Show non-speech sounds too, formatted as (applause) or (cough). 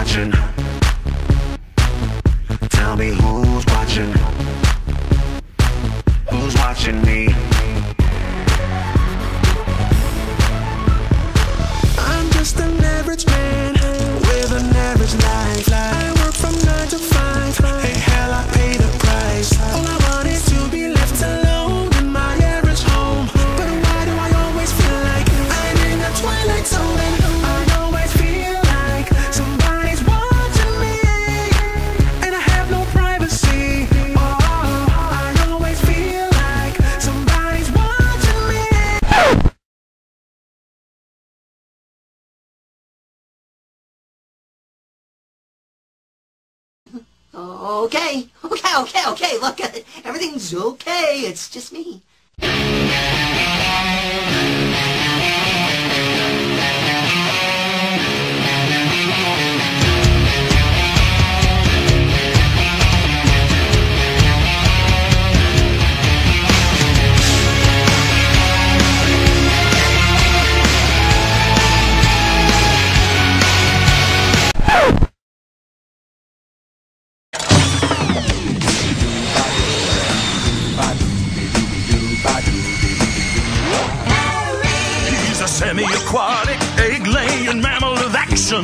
watching? Tell me who's watching? Who's watching me? Okay, okay, okay, okay, look, (laughs) everything's okay, it's just me. semi-aquatic, egg-laying mammal of action.